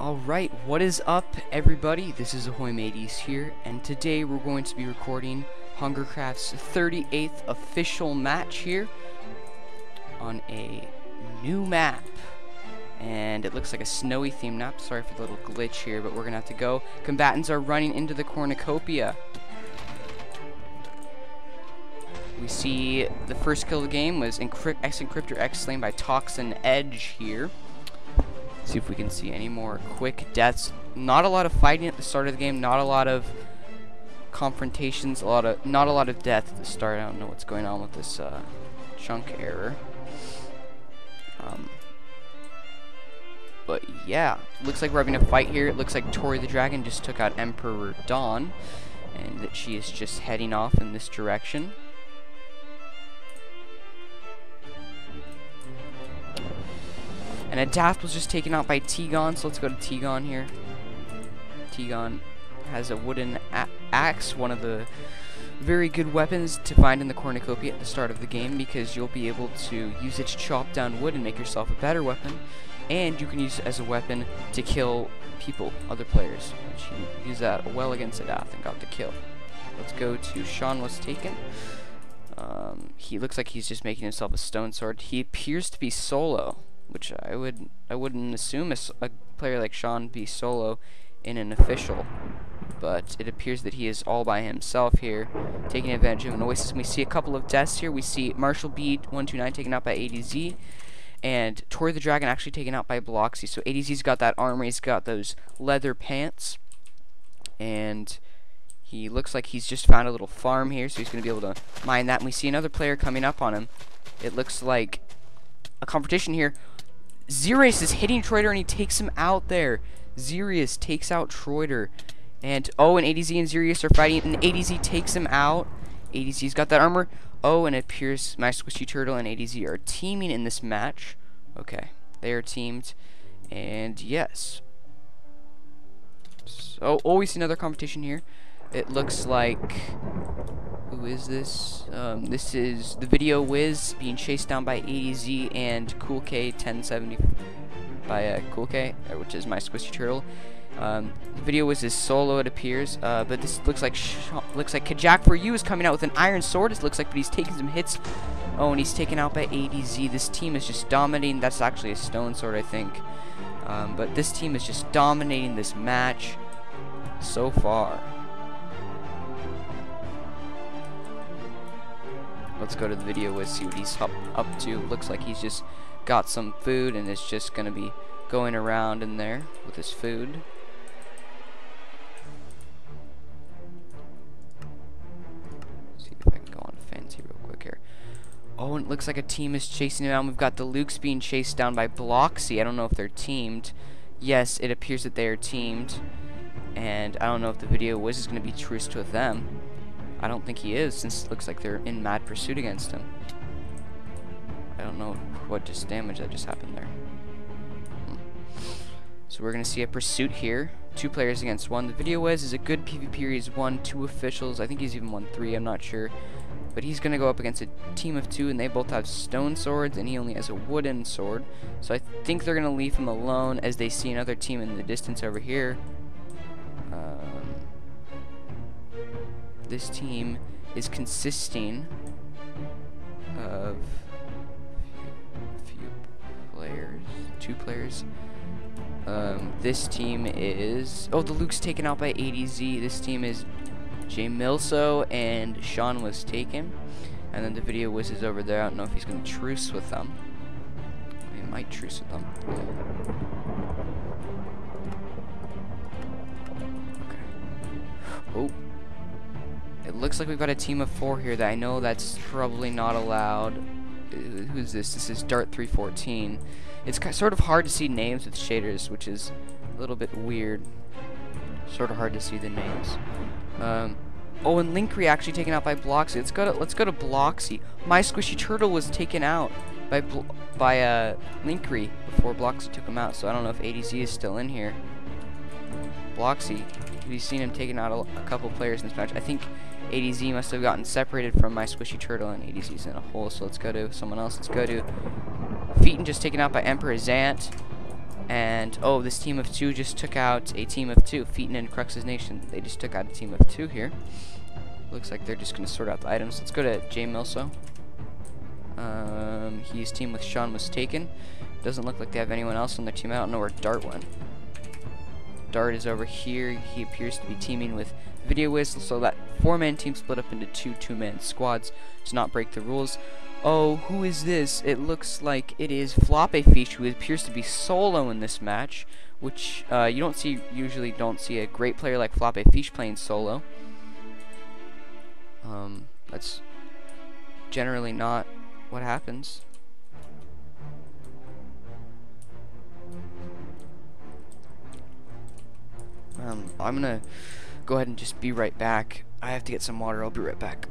Alright, what is up everybody? This is Ahoy Mateys here, and today we're going to be recording Hungercraft's 38th official match here on a new map. And it looks like a snowy theme map. Sorry for the little glitch here, but we're gonna have to go. Combatants are running into the cornucopia. We see the first kill of the game was Encrypt X Encryptor X slain by Toxin Edge here. See if we can see any more quick deaths. Not a lot of fighting at the start of the game. Not a lot of confrontations. A lot of not a lot of death at the start. I don't know what's going on with this uh, chunk error. Um, but yeah, looks like we're having a fight here. It looks like Tori the Dragon just took out Emperor Dawn, and that she is just heading off in this direction. And Adapt was just taken out by Tigon, so let's go to Tigon here. Tigon has a wooden axe, one of the very good weapons to find in the cornucopia at the start of the game because you'll be able to use it to chop down wood and make yourself a better weapon. And you can use it as a weapon to kill people, other players. Which you use that well against Adath and got the kill. Let's go to Sean was taken. Um, he looks like he's just making himself a stone sword. He appears to be solo which I would I wouldn't assume a, a player like Sean be solo in an official, but it appears that he is all by himself here, taking advantage of an oasis. We see a couple of deaths here. We see Marshall B 129 taken out by ADZ, and Tori the Dragon actually taken out by Bloxy. So ADZ's got that armor, he's got those leather pants, and he looks like he's just found a little farm here, so he's going to be able to mine that. And we see another player coming up on him. It looks like a competition here. Xerius is hitting Troiter and he takes him out there. Xerius takes out Troiter. And, oh, and ADZ and Xerius are fighting, and ADZ takes him out. ADZ's got that armor. Oh, and it appears My Squishy Turtle and ADZ are teaming in this match. Okay, they are teamed. And, yes. So, oh, we see another competition here. It looks like who is this? Um, this is the Video Wiz being chased down by ADZ and Cool K 1070 by uh, Cool K, uh, which is my Squishy Turtle. Um, the Video Wiz is solo, it appears, uh, but this looks like looks like Kajak for you is coming out with an iron sword. It looks like, but he's taking some hits. Oh, and he's taken out by ADZ. This team is just dominating. That's actually a stone sword, I think. Um, but this team is just dominating this match so far. Let's go to the Video Wiz see what he's up, up to. Looks like he's just got some food and is just going to be going around in there with his food. see if I can go on fancy real quick here. Oh, and it looks like a team is chasing him down. We've got the Lukes being chased down by Bloxy. I don't know if they're teamed. Yes, it appears that they are teamed. And I don't know if the Video Wiz is going to be truce with them. I don't think he is, since it looks like they're in mad pursuit against him. I don't know what just damage that just happened there. Hmm. So we're going to see a pursuit here. Two players against one. The Video Wiz is a good PvP. He's won two officials. I think he's even won three. I'm not sure. But he's going to go up against a team of two, and they both have stone swords, and he only has a wooden sword. So I think they're going to leave him alone as they see another team in the distance over here. Um, this team is consisting of few players, two players. Um, this team is oh the Luke's taken out by ADZ. This team is Jay Milso and Sean was taken, and then the video whizzes over there. I don't know if he's gonna truce with them. He might truce with them. Okay. Oh. It looks like we've got a team of four here that I know that's probably not allowed. Uh, who's this? This is Dart 314. It's sort of hard to see names with shaders, which is a little bit weird. Sort of hard to see the names. Um, oh, and Linkry actually taken out by Bloxy. Let's go to let's go to Bloxy. My Squishy Turtle was taken out by Bl by uh, Linkry before Bloxy took him out. So I don't know if ADZ is still in here. Bloxy, we've seen him taking out a, a couple players in this match. I think ADZ must have gotten separated from my squishy turtle and ADZ's in a hole. So let's go to someone else. Let's go to Feeton just taken out by Emperor Zant. And, oh, this team of two just took out a team of two. Feeten and Crux's Nation. They just took out a team of two here. Looks like they're just going to sort out the items. Let's go to Jay Milso. Um, he's team with Sean was taken. Doesn't look like they have anyone else on their team. I don't know where Dart went. Dart is over here. He appears to be teaming with Video Whistle, so that four-man team split up into two two-man squads to not break the rules. Oh, who is this? It looks like it is Fish, who appears to be solo in this match, which uh, you don't see usually don't see a great player like Floppy Fish playing solo. Um, that's generally not what happens. Um, I'm gonna go ahead and just be right back. I have to get some water. I'll be right back.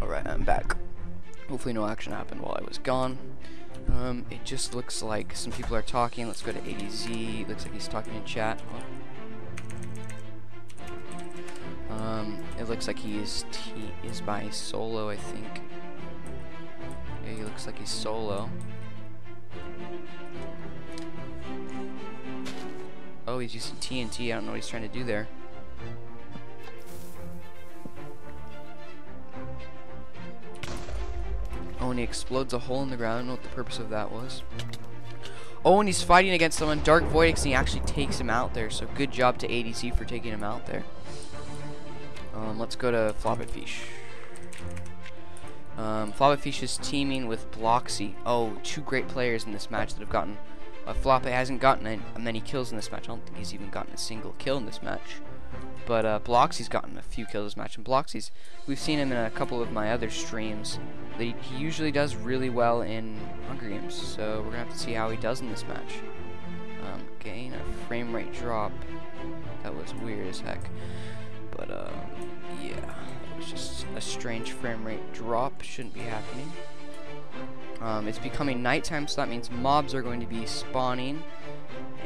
Alright, I'm back. Hopefully no action happened while I was gone. Um, it just looks like some people are talking. Let's go to ADZ. Looks like he's talking in chat. Um, it looks like he is is by solo, I think. Yeah, he looks like he's solo. Oh, he's using TNT. I don't know what he's trying to do there. Oh, and he explodes a hole in the ground. I don't know what the purpose of that was. Oh, and he's fighting against someone, Dark Voidix, and he actually takes him out there. So good job to ADZ for taking him out there. Um, let's go to Floppyfish. Um, Floppyfish is teaming with Bloxy. Oh, two great players in this match that have gotten... Uh, Floppy hasn't gotten any, many kills in this match. I don't think he's even gotten a single kill in this match. But uh, Bloxy's gotten a few kills this match. And Bloxy's, we've seen him in a couple of my other streams. He, he usually does really well in Hunger Games. So we're going to have to see how he does in this match. Um, gain a frame rate drop. That was weird as heck. But, um, yeah, it was just a strange frame rate drop. Shouldn't be happening. Um, it's becoming nighttime, so that means mobs are going to be spawning.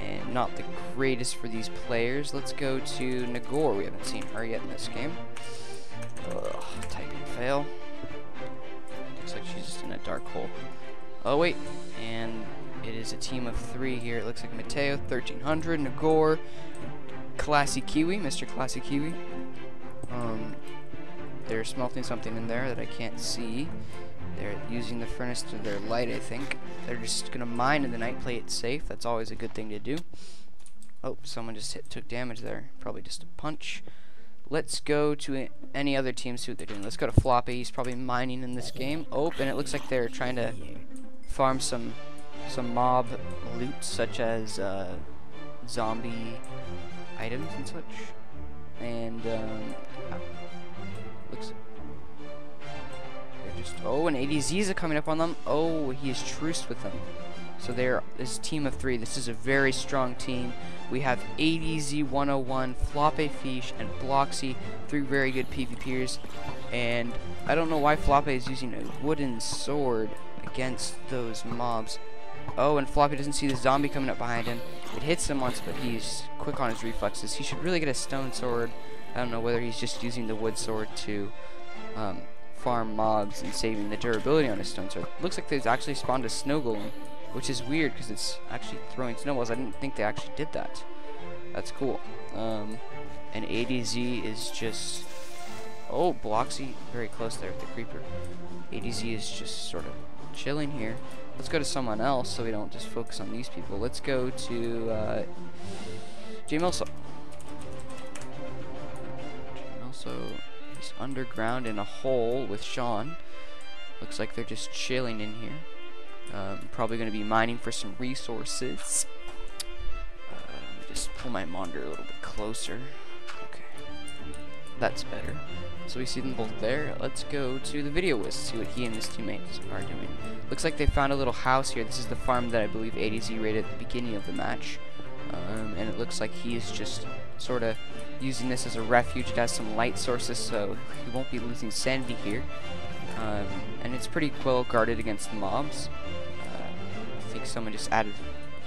And not the greatest for these players. Let's go to Nagore. We haven't seen her yet in this game. Ugh, typing fail. Looks like she's just in a dark hole. Oh, wait. And it is a team of three here. It looks like Mateo, 1300, Nagore, Classy Kiwi, Mr. Classy Kiwi, um, they're smelting something in there that I can't see. They're using the furnace to their light, I think. They're just gonna mine in the night, play it safe. That's always a good thing to do. Oh, someone just hit, took damage there. Probably just a punch. Let's go to any other team, see what they're doing. Let's go to Floppy. He's probably mining in this game. Oh, and it looks like they're trying to farm some some mob loot, such as uh, zombie items and such and um, looks. They're just oh, and ADZs are coming up on them. Oh, he is truced with them. So they're this team of three. This is a very strong team. We have ADZ 101, Floppe Fish, and Bloxy, three very good PvPers. And I don't know why Floppe is using a wooden sword against those mobs. Oh, and Floppy doesn't see the zombie coming up behind him. It hits him once, but he's quick on his reflexes. He should really get a stone sword. I don't know whether he's just using the wood sword to um, farm mobs and saving the durability on his stone sword. Looks like they've actually spawned a snow golem, which is weird because it's actually throwing snowballs. I didn't think they actually did that. That's cool. Um, and ADZ is just... Oh, Bloxy, very close there with the creeper. ADZ is just sort of chilling here. Let's go to someone else so we don't just focus on these people. Let's go to uh, Jay Milso. Milso is underground in a hole with Sean. Looks like they're just chilling in here. Um, probably going to be mining for some resources. Uh, just pull my monitor a little bit closer. Okay. That's better. So we see them both there. Let's go to the Video Wiz, see what he and his teammates are doing. Looks like they found a little house here. This is the farm that I believe ADZ raided at the beginning of the match. Um, and it looks like he is just sort of using this as a refuge. It has some light sources, so he won't be losing sanity here. Um, and it's pretty well guarded against the mobs. Uh, I think someone just added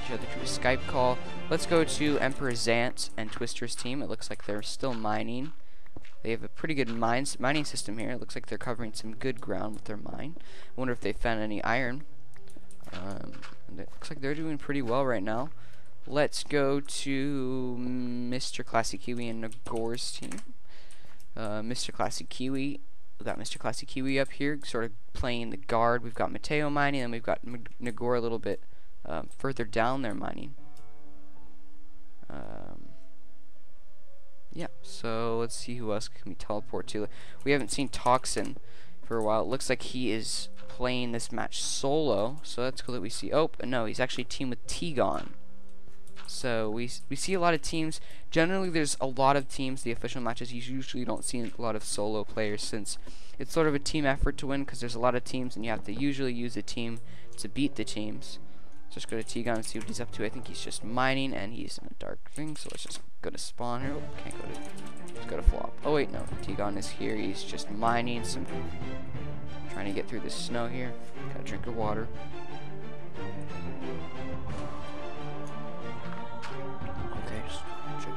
each other to a Skype call. Let's go to Emperor Zant and Twister's team. It looks like they're still mining. They have a pretty good mines, mining system here. It looks like they're covering some good ground with their mine. I wonder if they found any iron. Um, it looks like they're doing pretty well right now. Let's go to Mr. Classy Kiwi and Nagor's team. Uh, Mr. Classy Kiwi, We've got Mr. Classy Kiwi up here, sort of playing the guard. We've got Mateo mining, and we've got Nagor a little bit um, further down there mining. Um, yeah, so let's see who else can we teleport to. We haven't seen Toxin for a while. It looks like he is playing this match solo, so that's cool that we see. Oh, no, he's actually teamed with Tigon. So we we see a lot of teams. Generally, there's a lot of teams. The official matches you usually don't see a lot of solo players since it's sort of a team effort to win because there's a lot of teams and you have to usually use a team to beat the teams. Let's just go to Tigon and see what he's up to. I think he's just mining and he's in a dark thing. So let's just go to spawn here. Oh, can't go to. Let's go to flop. Oh wait, no. Tigon is here. He's just mining some. Trying to get through the snow here. Got a drink of water.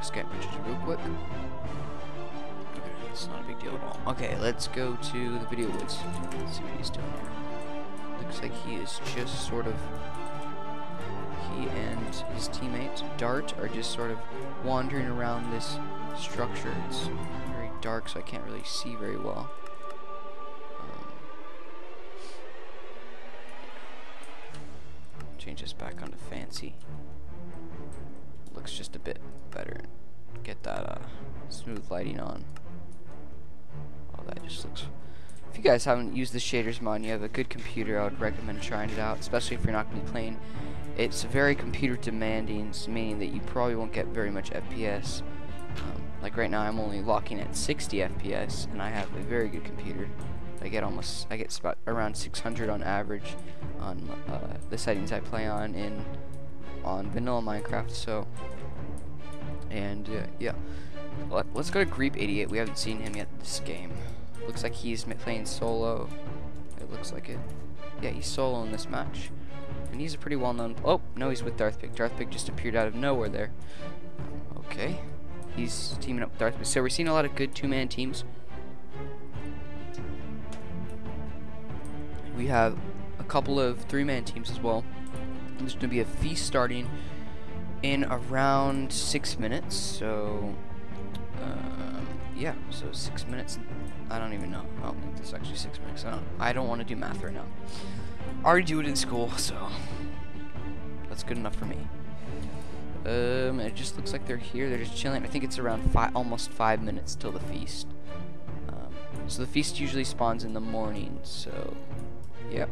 Skype messages real quick. Okay, it's not a big deal at all. Okay, let's go to the video woods. Let's see what he's doing here. Looks like he is just sort of he and his teammate Dart are just sort of wandering around this structure. It's very dark, so I can't really see very well. Um, change this back onto fancy looks just a bit better. Get that uh, smooth lighting on. Oh, that just looks... If you guys haven't used the shaders mod and you have a good computer, I would recommend trying it out, especially if you're not going to be playing. It's very computer demanding, meaning that you probably won't get very much FPS. Um, like right now, I'm only locking at 60 FPS, and I have a very good computer. I get almost, I get about around 600 on average on uh, the settings I play on in on vanilla Minecraft. So, and uh, yeah, Let, us go to Greep88. We haven't seen him yet this game. Looks like he's playing solo. It looks like it. Yeah, he's solo in this match. And he's a pretty well-known... Oh, no, he's with Darth Pig. Darthpig. Darthpig just appeared out of nowhere there. Okay. He's teaming up with Darthpig. So we're seeing a lot of good two-man teams. We have a couple of three-man teams as well. There's going to be a feast starting in around six minutes. So, um, yeah, so six minutes. I don't even know. I don't think this is actually six minutes. I don't. I don't want to do math right now. I already do it in school, so that's good enough for me. Um, it just looks like they're here. They're just chilling. I think it's around five, almost five minutes till the feast. Um, so the feast usually spawns in the morning. So, yep.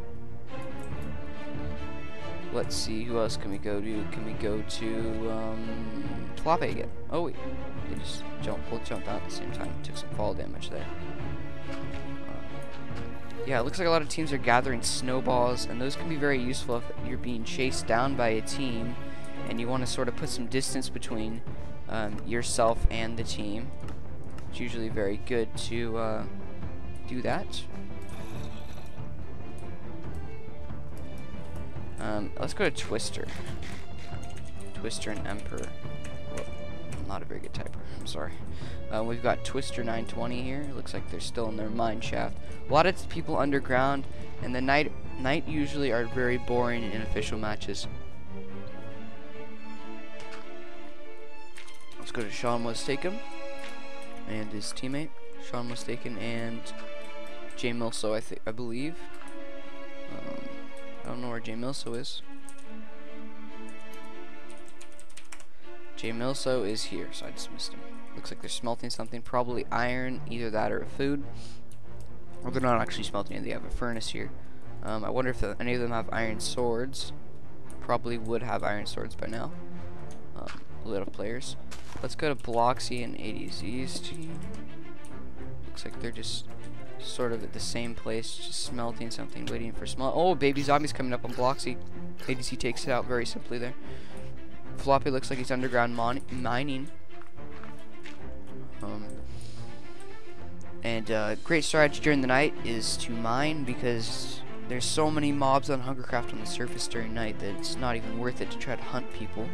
Let's see, who else can we go to? Can we go to, um, Floppe again? Oh, wait. They just jump, both jumped out at the same time. Took some fall damage there. Uh, yeah, it looks like a lot of teams are gathering snowballs, and those can be very useful if you're being chased down by a team, and you want to sort of put some distance between um, yourself and the team. It's usually very good to uh, do that. Um, let's go to Twister. Twister and Emperor. Well, I'm not a very good typer. I'm sorry. Uh, we've got Twister 920 here. Looks like they're still in their mine shaft. A lot of people underground, and the night night usually are very boring in official matches. Let's go to Sean was and his teammate. Sean was and Jay Milso, I think, I believe. Um, I don't know where Jay Milso is. Jay Milso is here, so I dismissed him. Looks like they're smelting something, probably iron, either that or food. Well, they're not actually smelting, they have a furnace here. Um, I wonder if any of them have iron swords. Probably would have iron swords by now. Um, a lot of players. Let's go to Bloxy and ADZ's team. Looks like they're just sort of at the same place, just smelting something, waiting for smell. Oh, baby zombie's coming up on Bloxy. ADZ takes it out very simply there. Floppy looks like he's underground mining. Um, and uh, great strategy during the night is to mine because there's so many mobs on Hungercraft on the surface during night that it's not even worth it to try to hunt people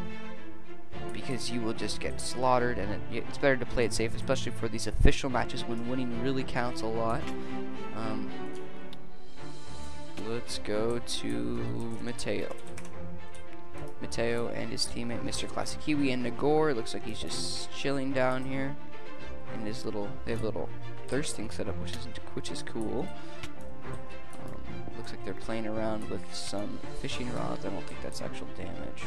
because you will just get slaughtered and it, it's better to play it safe especially for these official matches when winning really counts a lot. Um, let's go to Mateo. Mateo and his teammate Mr. Classy Kiwi and Nagor. Looks like he's just chilling down here in his little they have a little thirsting setup which is which is cool. Um, looks like they're playing around with some fishing rods. I don't think that's actual damage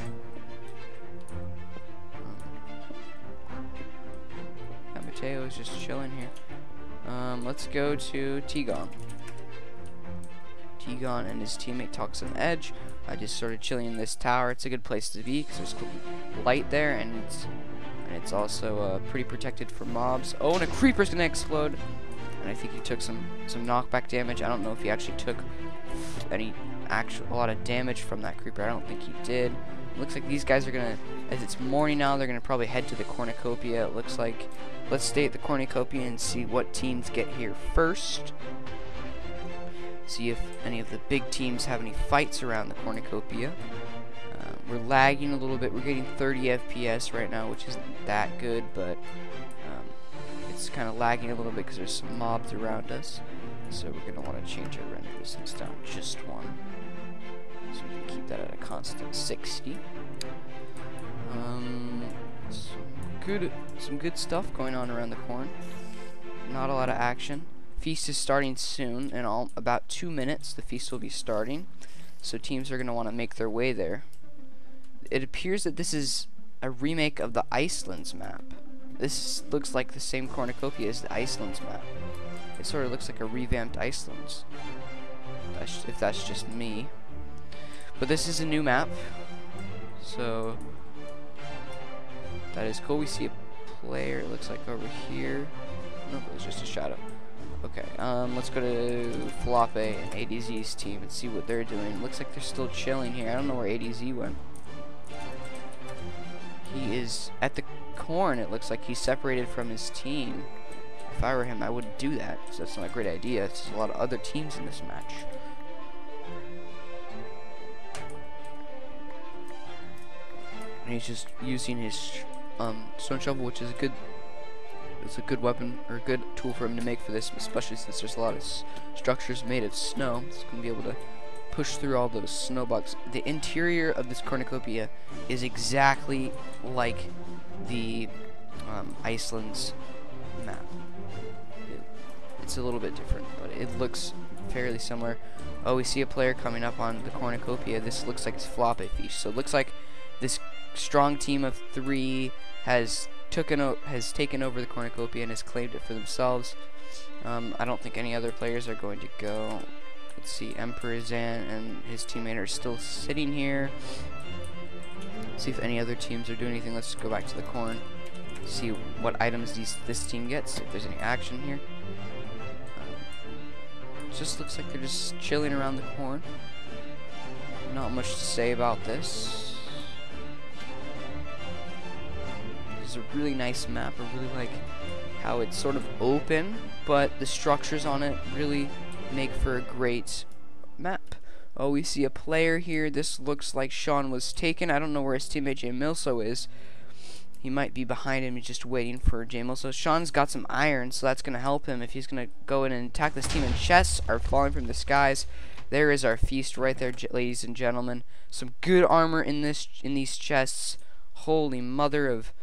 Mateo is just chilling here. Um, let's go to Tigon. Tigon and his teammate Toxin Edge. I just started chilling in this tower. It's a good place to be because there's light there and it's, and it's also uh, pretty protected from mobs. Oh, and a creeper's gonna explode. And I think he took some some knockback damage. I don't know if he actually took any actual a lot of damage from that creeper. I don't think he did. Looks like these guys are gonna, as it's morning now, they're gonna probably head to the cornucopia. It looks like. Let's stay at the cornucopia and see what teams get here first. See if any of the big teams have any fights around the cornucopia. Uh, we're lagging a little bit. We're getting 30 FPS right now, which isn't that good, but um, it's kind of lagging a little bit because there's some mobs around us. So we're going to want to change our render distance down just one. So we can keep that at a constant 60. Um, good, some good stuff going on around the corn. Not a lot of action. Feast is starting soon. In all about two minutes, the feast will be starting. So teams are going to want to make their way there. It appears that this is a remake of the Icelands map. This looks like the same cornucopia as the Icelands map. It sort of looks like a revamped Icelands. If that's just me. But this is a new map. So that is cool. We see a player, it looks like over here. Nope, it was just a shadow. Okay, um, let's go to Floppe and ADZ's team and see what they're doing. Looks like they're still chilling here. I don't know where ADZ went. He is at the corn. It looks like he's separated from his team. If I were him, I wouldn't do that. That's not a great idea. There's a lot of other teams in this match. And he's just using his um, stone shovel, which is a good it's a good weapon or a good tool for him to make for this, especially since there's a lot of structures made of snow. It's going to be able to push through all those snow bugs. The interior of this cornucopia is exactly like the um, Iceland's map. It's a little bit different, but it looks fairly similar. Oh, we see a player coming up on the cornucopia. This looks like it's Floppe Fish. So it looks like this strong team of three has taken has taken over the cornucopia and has claimed it for themselves. Um, I don't think any other players are going to go. Let's see, Emperor Zan and his teammate are still sitting here. See if any other teams are doing anything. Let's go back to the corn. See what items these this team gets. If there's any action here. Um, just looks like they're just chilling around the corn. Not much to say about this. Is a really nice map. I really like how it's sort of open, but the structures on it really make for a great map. Oh, we see a player here. This looks like Sean was taken. I don't know where his teammate Jay Milso is. He might be behind him just waiting for Jay Milso. Sean's got some iron, so that's going to help him if he's going to go in and attack this team. And chests are falling from the skies. There is our feast right there, ladies and gentlemen. Some good armor in this in these chests. Holy mother of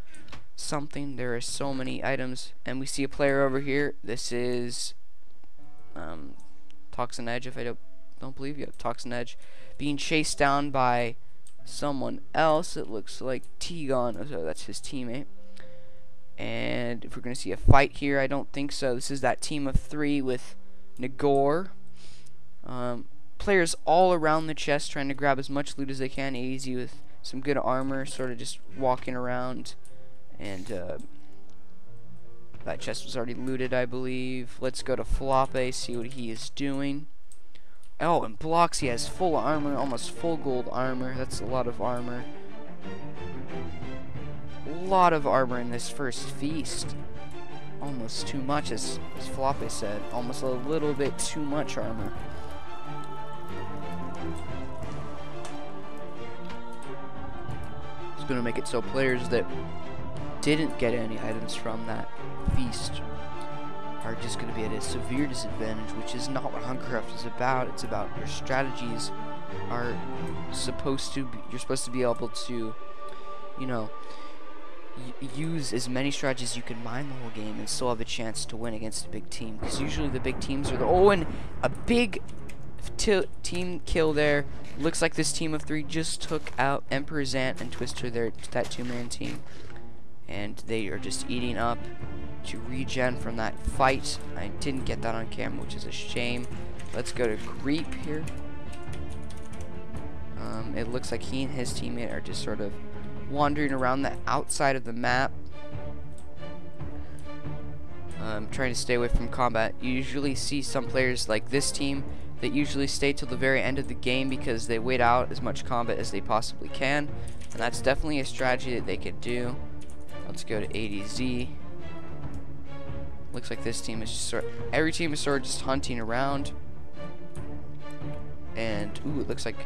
something. There are so many items. And we see a player over here. This is um, Toxin Edge, if I don't, don't believe you. Toxin Edge being chased down by someone else. It looks like Tigon. Oh, so that's his teammate. And if we're going to see a fight here, I don't think so. This is that team of three with Nagor. Um, players all around the chest trying to grab as much loot as they can. Easy with some good armor, sort of just walking around. And uh, that chest was already looted, I believe. Let's go to Floppe, see what he is doing. Oh, and blocks. He has full armor, almost full gold armor. That's a lot of armor. A lot of armor in this first feast. Almost too much, as, as Floppe said. Almost a little bit too much armor. It's gonna make it so players that didn't get any items from that feast are just going to be at a severe disadvantage, which is not what Hungercraft is about. It's about your strategies are supposed to be, you're supposed to be able to, you know, use as many strategies you can mine the whole game and still have a chance to win against a big team. Because usually the big teams are the, oh, and a big team kill there. Looks like this team of three just took out Emperor Zant and Twister, their, that two-man team. And they are just eating up to regen from that fight. I didn't get that on camera, which is a shame. Let's go to Greep here. Um, it looks like he and his teammate are just sort of wandering around the outside of the map. Um, trying to stay away from combat. You usually see some players like this team that usually stay till the very end of the game because they wait out as much combat as they possibly can. And that's definitely a strategy that they could do. Let's go to ADZ. Looks like this team is just sort every team is sort of just hunting around. And ooh, it looks like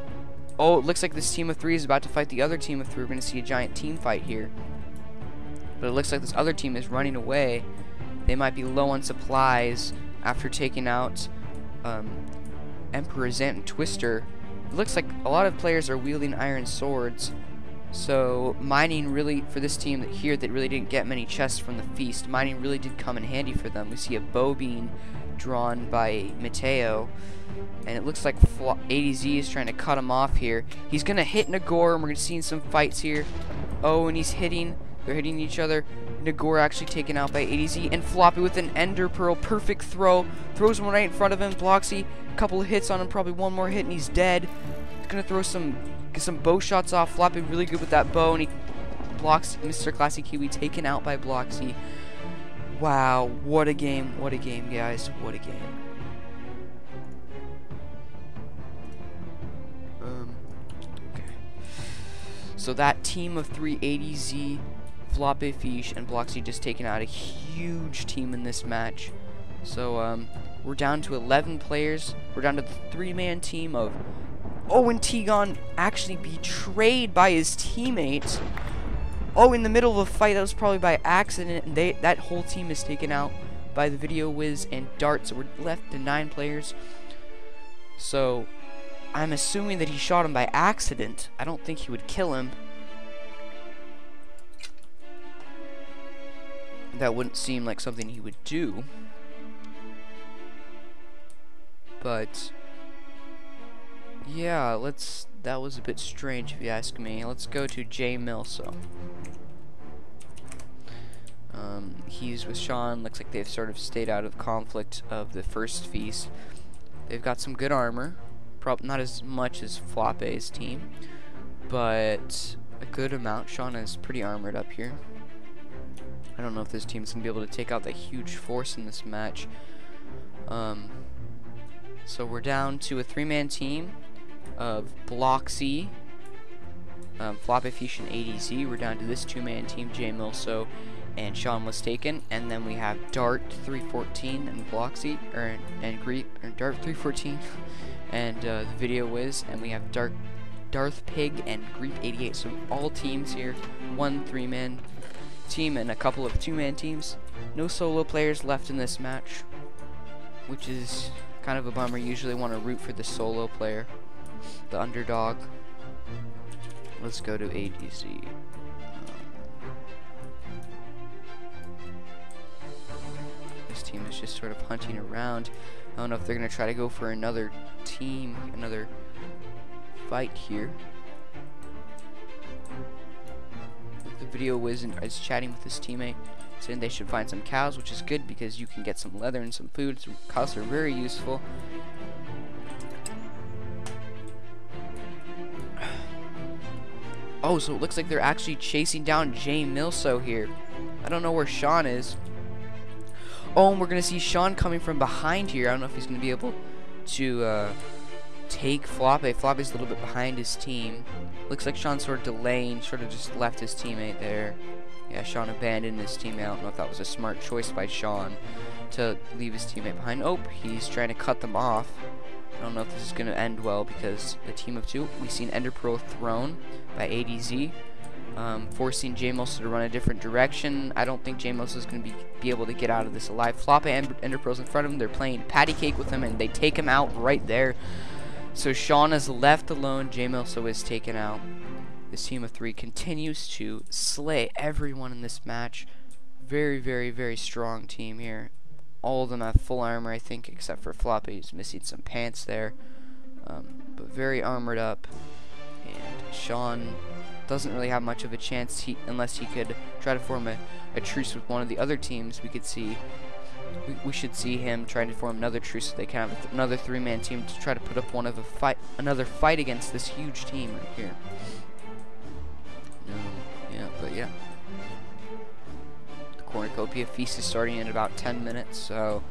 oh, it looks like this team of three is about to fight the other team of three. We're gonna see a giant team fight here. But it looks like this other team is running away. They might be low on supplies after taking out um, Emperor Zant and Twister. It looks like a lot of players are wielding iron swords. So mining really, for this team here that really didn't get many chests from the feast, mining really did come in handy for them. We see a bow being drawn by Mateo, and it looks like ADZ is trying to cut him off here. He's going to hit Nagore, and we're going to see some fights here. Oh, and he's hitting, they're hitting each other. Nagore actually taken out by ADZ, and Floppy with an Ender Pearl, perfect throw, throws one right in front of him, Bloxy, a couple of hits on him, probably one more hit, and he's dead. He's going to throw some Get some bow shots off. Floppy really good with that bow, and he blocks Mr. Classy Kiwi taken out by Bloxy. Wow, what a game. What a game, guys. What a game. Um, okay. So that team of 380Z, Floppy Fish, and Bloxy just taken out a huge team in this match. So, um, we're down to 11 players. We're down to the three-man team of Oh, and Tigon actually betrayed by his teammates. Oh, in the middle of a fight, that was probably by accident, and they that whole team is taken out by the Video Whiz and Dart, so we're left to nine players. So, I'm assuming that he shot him by accident. I don't think he would kill him. That wouldn't seem like something he would do. But yeah, let's... That was a bit strange, if you ask me. Let's go to Jay Milso. Um, he's with Sean. Looks like they've sort of stayed out of conflict of the first feast. They've got some good armor. Prob not as much as Floppe's team, but a good amount. Sean is pretty armored up here. I don't know if this team's gonna be able to take out that huge force in this match. Um, so we're down to a three-man team of Bloxy, um, Floppy and ADZ. We're down to this two-man team, Jay Milso and Sean was taken, and then we have Dart 314 and Bloxy, or and Greep, or Dart 314, and uh, the Video Wiz, and we have Dark Darth Pig and Greep 88. So all teams here, one three-man team and a couple of two-man teams. No solo players left in this match, which is kind of a bummer. Usually want to root for the solo player the underdog. Let's go to ADZ. Um, this team is just sort of hunting around. I don't know if they're going to try to go for another team, another fight here. The video wizard is chatting with his teammate, saying they should find some cows, which is good because you can get some leather and some food. Cows are very useful. Oh, so it looks like they're actually chasing down Jay Milso here. I don't know where Sean is. Oh, and we're going to see Sean coming from behind here. I don't know if he's going to be able to uh, take Floppe. Floppe's a little bit behind his team. Looks like Sean's sort of delaying, sort of just left his teammate there. Yeah, Sean abandoned his teammate. I don't know if that was a smart choice by Sean to leave his teammate behind. Oh, he's trying to cut them off. I don't know if this is going to end well because the team of two, we've seen Ender Pearl thrown by ADZ. um, forcing J-Mosa to run a different direction. I don't think J-Mosa is going to be, be able to get out of this alive. Flop and Ender Pearls in front of him. They're playing patty cake with him, and they take him out right there. So Sean is left alone. J-Mosa is taken out. This team of three continues to slay everyone in this match. Very, very, very strong team here. All of them have full armor, I think, except for Floppy. He's missing some pants there. Um, but very armored up. And Sean doesn't really have much of a chance he, unless he could try to form a, a truce with one of the other teams. We could see we, we, should see him trying to form another truce so they can have th another three-man team to try to put up one of a fight another fight against this huge team right here. No, yeah, but yeah. Cornucopia feast is starting in about 10 minutes, so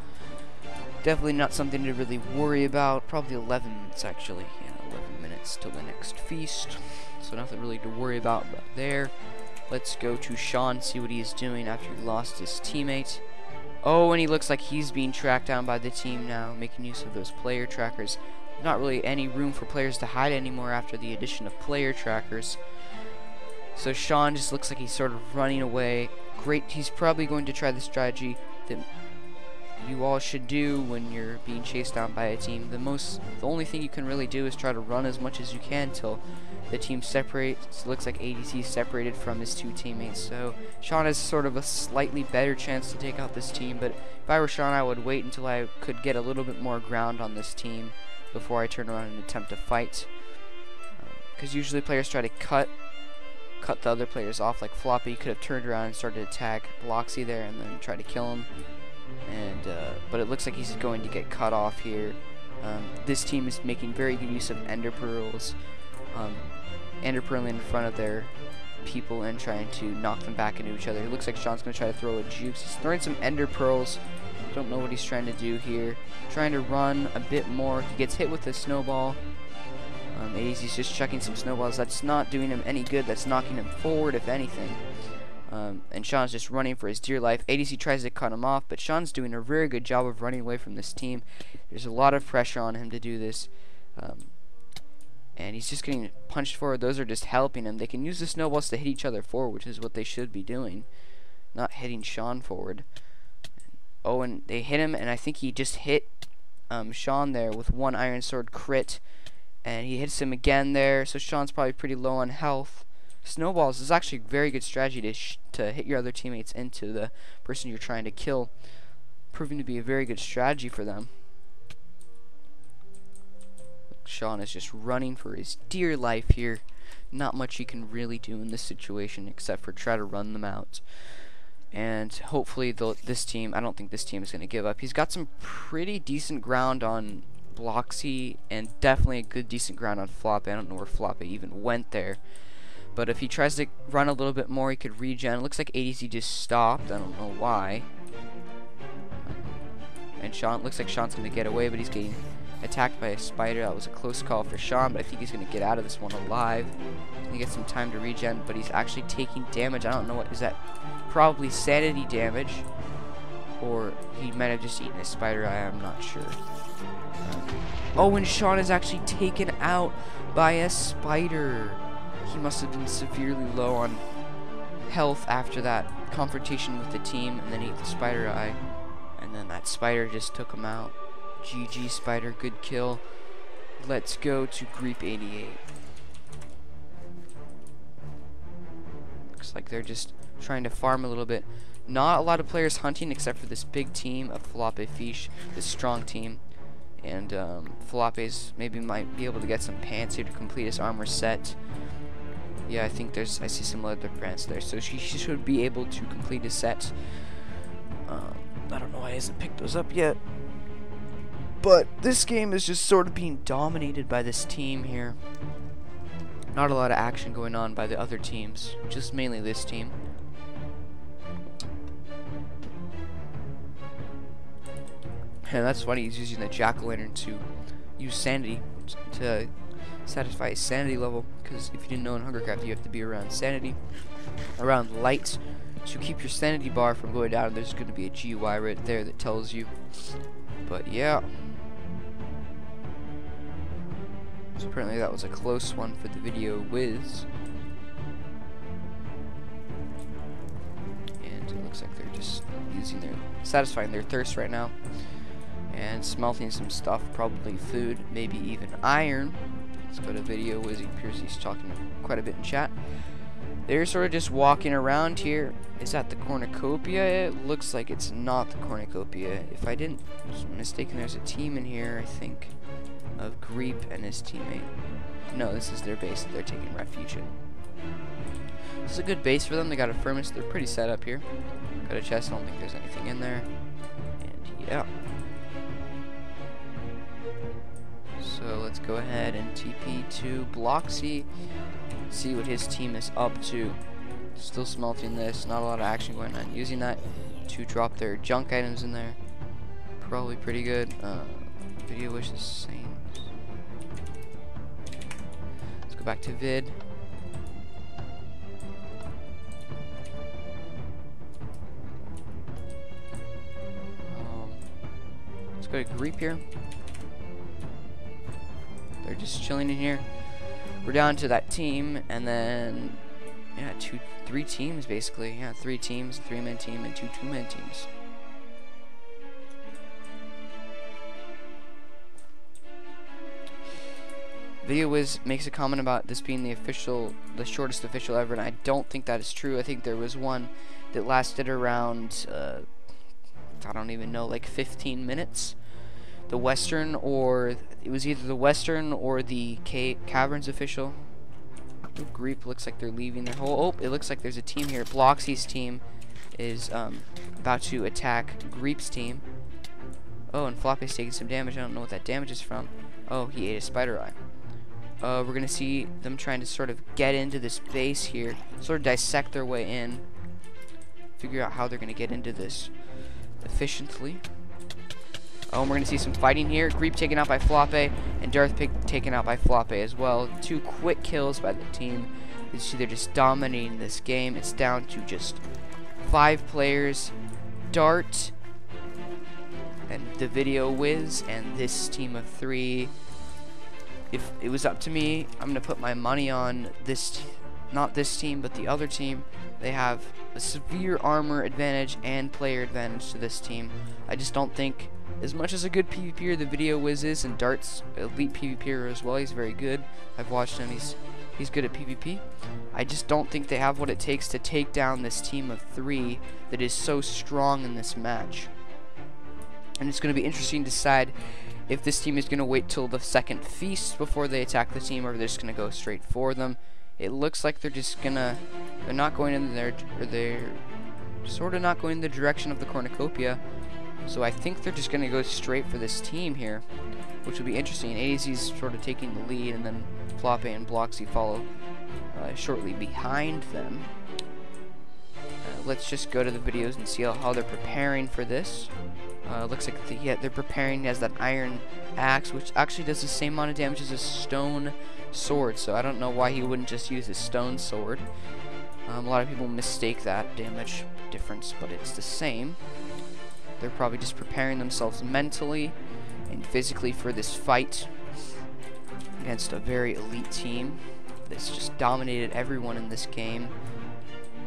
definitely not something to really worry about. Probably 11 minutes actually. Yeah, 11 minutes till the next feast so nothing really to worry about there. Let's go to Sean, see what he is doing after he lost his teammate. Oh, and he looks like he's being tracked down by the team now, making use of those player trackers. Not really any room for players to hide anymore after the addition of player trackers. So Sean just looks like he's sort of running away. Great, he's probably going to try the strategy that you all should do when you're being chased down by a team. The most, the only thing you can really do is try to run as much as you can till the team separates. Looks like ADZ separated from his two teammates. So Sean has sort of a slightly better chance to take out this team. But if I were Sean, I would wait until I could get a little bit more ground on this team before I turn around and attempt to fight. Because um, usually players try to cut cut the other players off like Floppy could have turned around and started to attack Bloxy there and then try to kill him and uh, but it looks like he's going to get cut off here um, this team is making very good use of ender pearls um, Ender Pearl in front of their people and trying to knock them back into each other. It looks like Sean's going to try to throw a jukes. He's throwing some Ender Pearls. Don't know what he's trying to do here. Trying to run a bit more. He gets hit with a snowball. Um, ADZ's just chucking some snowballs. That's not doing him any good. That's knocking him forward, if anything. Um, and Sean's just running for his dear life. ADZ tries to cut him off, but Sean's doing a very good job of running away from this team. There's a lot of pressure on him to do this. Um, and he's just getting punched forward. Those are just helping him. They can use the snowballs to hit each other forward, which is what they should be doing, not hitting Sean forward. Oh, and they hit him, and I think he just hit um, Sean there with one Iron Sword crit, and he hits him again there, so Sean's probably pretty low on health. Snowballs is actually a very good strategy to, to hit your other teammates into the person you're trying to kill, proving to be a very good strategy for them. Sean is just running for his dear life here. Not much he can really do in this situation except for try to run them out. And hopefully this team, I don't think this team is going to give up. He's got some pretty decent ground on Bloxy and definitely a good decent ground on Floppy. I don't know where Floppy even went there. But if he tries to run a little bit more, he could regen. It looks like ADZ just stopped. I don't know why. And Sean, looks like Sean's going to get away, but he's getting attacked by a spider. That was a close call for Sean, but I think he's going to get out of this one alive. He get some time to regen, but he's actually taking damage. I don't know what is that. Probably sanity damage, or he might have just eaten a spider. I am not sure. Um, oh, and Sean is actually taken out by a spider. He must have been severely low on health after that confrontation with the team, and then ate the spider eye, and then that spider just took him out. GG Spider, good kill. Let's go to Greep 88. Looks like they're just trying to farm a little bit. Not a lot of players hunting except for this big team of Floppe Fish, this strong team. And um, maybe might be able to get some pants here to complete his armor set. Yeah, I think there's, I see some leather pants there. So she, she should be able to complete his set. Um, I don't know why he hasn't picked those up yet. But this game is just sort of being dominated by this team here. Not a lot of action going on by the other teams, just mainly this team. And that's funny, he's using the jack-o'-lantern to use sanity to satisfy his sanity level. Because if you didn't know in Hungercraft, you have to be around sanity, around light, to keep your sanity bar from going down. There's going to be a GUI right there that tells you. But yeah. So apparently that was a close one for the video whiz. And it looks like they're just using their, satisfying their thirst right now. And smelting some stuff, probably food, maybe even iron. Let's go to video. Wizzy Piercy's talking quite a bit in chat. They're sort of just walking around here. Is that the cornucopia? It looks like it's not the cornucopia. If I didn't mistaken, there's a team in here, I think, of Greep and his teammate. No, this is their base that they're taking refuge in. This is a good base for them. They got a furnace. They're pretty set up here. Got a chest. I don't think there's anything in there. And yeah. So let's go ahead and TP to Bloxy. See what his team is up to. Still smelting this. Not a lot of action going on. Using that to drop their junk items in there. Probably pretty good. Uh, Video Wiz is same. Let's go back to vid. Um, let's go to Greep here. They're just chilling in here. We're down to that team, and then yeah, two, three teams basically. Yeah, three teams, three-man team, and two two-man teams. Video Wiz makes a comment about this being the official, the shortest official ever, and I don't think that is true. I think there was one that lasted around, uh, I don't even know, like 15 minutes. The Western, or it was either the Western or the Ca Caverns official. Ooh, Greep looks like they're leaving their whole. Oh, it looks like there's a team here. Bloxy's team is um, about to attack Greep's team. Oh, and Floppe's taking some damage. I don't know what that damage is from. Oh, he ate a spider eye. Uh, we're gonna see them trying to sort of get into this base here, sort of dissect their way in, figure out how they're gonna get into this efficiently. And we're gonna see some fighting here. Greep taken out by Floppe, and Darth Pig taken out by Floppe as well. Two quick kills by the team. You see they're just dominating this game. It's down to just five players. Dart and the Video Wiz and this team of three if it was up to me, I'm going to put my money on this, not this team, but the other team. They have a severe armor advantage and player advantage to this team. I just don't think, as much as a good PvPer the Video Wiz is, and Dart's elite PvPer as well, he's very good. I've watched him, he's, he's good at PvP. I just don't think they have what it takes to take down this team of three that is so strong in this match. And it's going to be interesting to decide if this team is going to wait till the second feast before they attack the team or they're just going to go straight for them. It looks like they're just going to, they're not going in there, or they're sort of not going in the direction of the cornucopia. So I think they're just going to go straight for this team here, which will be interesting. ADZ's sort of taking the lead, and then Floppe and Bloxy follow uh, shortly behind them. Uh, let's just go to the videos and see how, how they're preparing for this. Uh, looks like the, yeah, they're preparing as that iron axe, which actually does the same amount of damage as a stone sword. So I don't know why he wouldn't just use his stone sword. Um, a lot of people mistake that damage difference, but it's the same. They're probably just preparing themselves mentally and physically for this fight against a very elite team that's just dominated everyone in this game.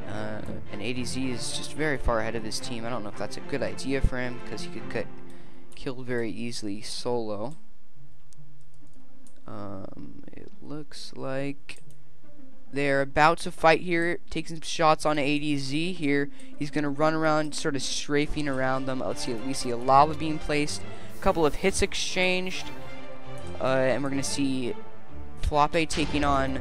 Uh, and ADZ is just very far ahead of his team. I don't know if that's a good idea for him because he could get killed very easily solo. Um, it looks like they're about to fight here, taking some shots on ADZ here. He's going to run around, sort of strafing around them. Let's see, we see a lava being placed, a couple of hits exchanged, uh, and we're going to see Floppe taking on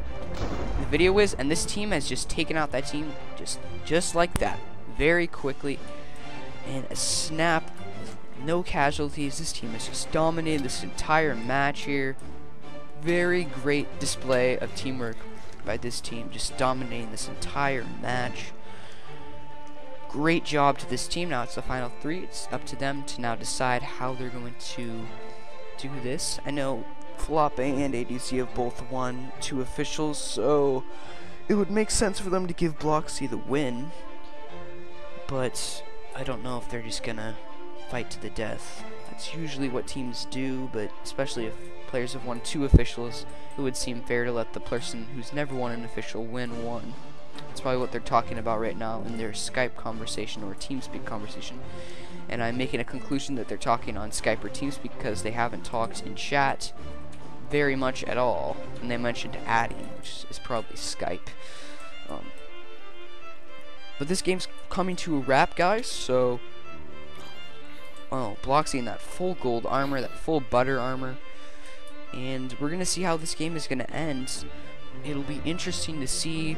the Video Wiz, and this team has just taken out that team just just like that, very quickly. And a snap, no casualties. This team has just dominated this entire match here. Very great display of teamwork by this team, just dominating this entire match. Great job to this team. Now it's the final three. It's up to them to now decide how they're going to do this. I know Floppe and ADZ have both won two officials, so it would make sense for them to give Bloxy the win. But I don't know if they're just gonna fight to the death. That's usually what teams do, but especially if players have won two officials, it would seem fair to let the person who's never won an official win one. That's probably what they're talking about right now in their Skype conversation or TeamSpeak conversation. And I'm making a conclusion that they're talking on Skype or TeamSpeak because they haven't talked in chat very much at all. And they mentioned Addy, which is probably Skype. Um, but this game's coming to a wrap, guys, so... Oh, Bloxy in that full gold armor, that full butter armor. And we're going to see how this game is going to end. It'll be interesting to see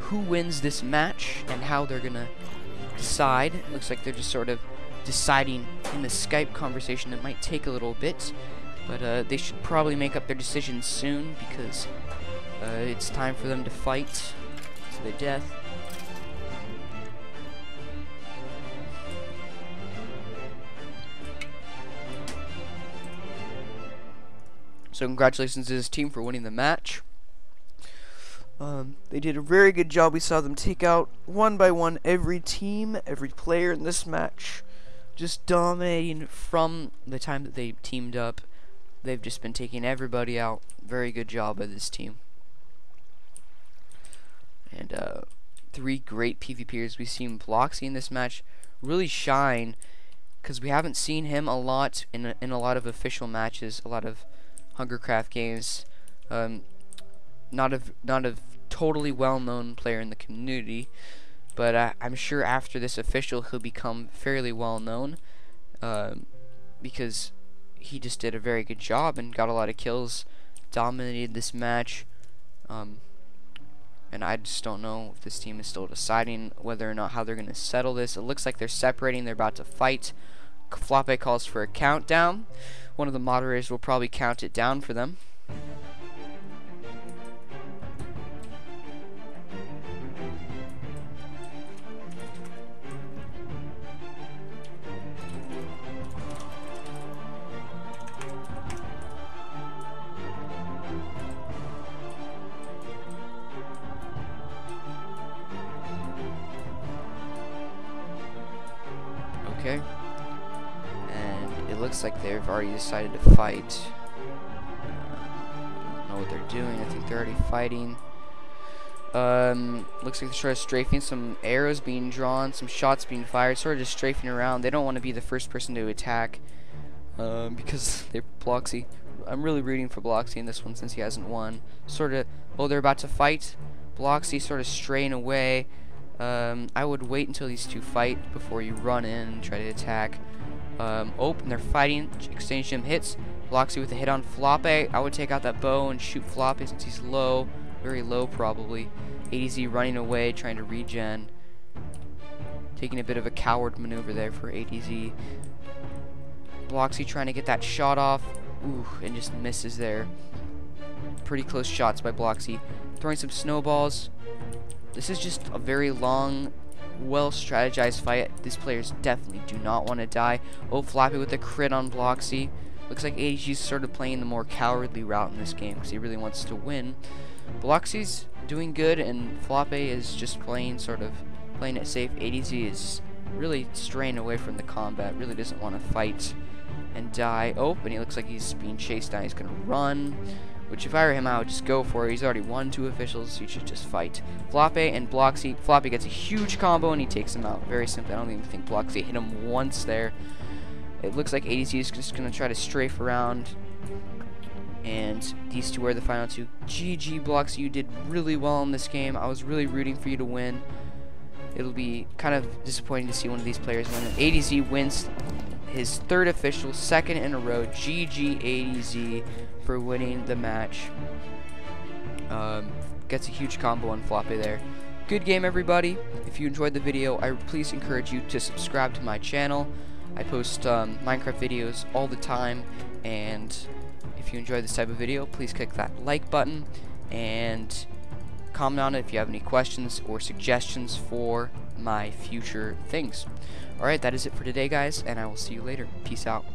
who wins this match and how they're going to decide. It looks like they're just sort of deciding in the Skype conversation. It might take a little bit, but uh, they should probably make up their decision soon because uh, it's time for them to fight to the death. So congratulations to this team for winning the match. Um, they did a very good job. We saw them take out one by one every team, every player in this match, just dominating from the time that they teamed up. They've just been taking everybody out. Very good job by this team. And uh, three great PvPers. We've seen Bloxy in this match really shine because we haven't seen him a lot in a, in a lot of official matches, a lot of Hungercraft games. Um, not a not a totally well-known player in the community, but uh, I'm sure after this official he'll become fairly well-known um, because he just did a very good job and got a lot of kills, dominated this match. Um, and I just don't know if this team is still deciding whether or not how they're going to settle this. It looks like they're separating. They're about to fight. Floppe calls for a countdown. One of the moderators will probably count it down for them. Looks like they've already decided to fight. I don't know what they're doing. I think they're already fighting. Um, looks like they're sort of strafing. Some arrows being drawn, some shots being fired, sort of just strafing around. They don't want to be the first person to attack um, because they're Bloxy. I'm really rooting for Bloxy in this one since he hasn't won. Sort of, oh, they're about to fight. Bloxy sort of straying away. Um, I would wait until these two fight before you run in and try to attack. Um, oh, and they're fighting. Exchange gem hits. Bloxy with a hit on Floppe. I would take out that bow and shoot Floppe since he's low. Very low, probably. ADZ running away, trying to regen. Taking a bit of a coward maneuver there for ADZ. Bloxy trying to get that shot off. Ooh, and just misses there. Pretty close shots by Bloxy. Throwing some snowballs. This is just a very long well strategized fight. These players definitely do not want to die. Oh, Floppe with a crit on Bloxy. Looks like ADZ's sort of playing the more cowardly route in this game because he really wants to win. Bloxy's doing good and Floppe is just playing sort of playing it safe. ADZ is really straying away from the combat, really doesn't want to fight and die. Oh, and he looks like he's being chased down. He's going to run. Which if I were him, I would just go for it. He's already won two officials, so you should just fight. Floppe and Bloxy. Floppe gets a huge combo and he takes him out. Very simply. I don't even think Bloxy hit him once there. It looks like ADZ is just going to try to strafe around. And these two are the final two. GG Bloxy, you did really well in this game. I was really rooting for you to win. It'll be kind of disappointing to see one of these players win. ADZ wins his third official, second in a row. GG ADZ for winning the match. Um, gets a huge combo on Floppe there. Good game, everybody. If you enjoyed the video, I please encourage you to subscribe to my channel. I post um, Minecraft videos all the time, and if you enjoy this type of video, please click that like button and comment on it if you have any questions or suggestions for my future things. Alright, that is it for today, guys, and I will see you later. Peace out.